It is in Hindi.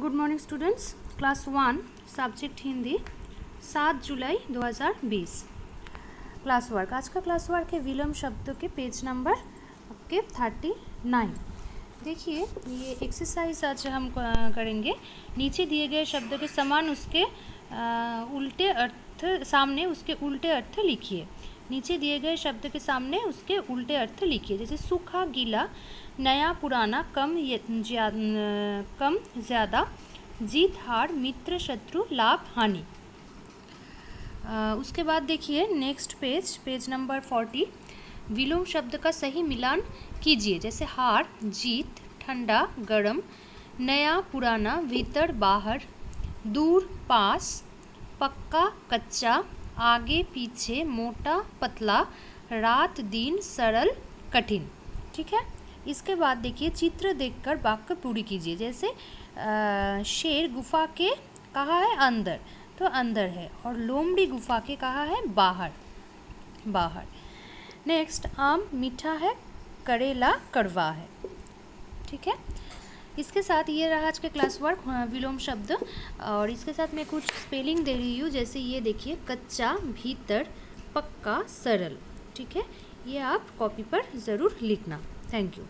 Good morning students class one subject Hindi सात जुलाई 2020 क्लास वर्क आज का क्लास वर्क है विलम शब्द के पेज नंबर के थर्टी नाइन देखिए, ये एक्सरसाइज आज हम करेंगे। नीचे दिए गए शब्दों के समान उसके उल्टे अर्थ, सामने उसके उल्टे अर्थ लिखिए। नीचे दिए गए शब्द के सामने उसके उल्टे अर्थ लिखिए। जैसे सूखा गीला, नया पुराना, कम कम ज़्यादा, जीत हार, मित्र शत्रु, लाभ हानि। उसके बाद देखिए next page page number forty. विलोम शब्द का सही मिलान कीजिए। जैसे हार, जीत, ठंडा, गर्म, नया, पुराना, भीतर, बाहर, दूर, पास, पक्का, कच्चा आगे पीछे मोटा पतला रात दिन सरल कठिन। ठीक है? इसके बाद देखिए चित्र देखकर वाक्य पूरी कीजिए। जैसे आ, शेर गुफा के कहा है? अंदर। तो अंदर है और लोमड़ी गुफा के कहा है? बाहर। बाहर। नेक्स्ट आम मीठा है करेला कड़वा है। ठीक है? इसके साथ ये रहा आज के क्लास वर्क हाँ, विलोम शब्द। और इसके साथ मैं कुछ स्पेलिंग दे रही हूँ जैसे ये देखिए कच्चा भीतर पक्का सरल। ठीक है? ये आप कॉपी पर ज़रूर लिखना। Thank you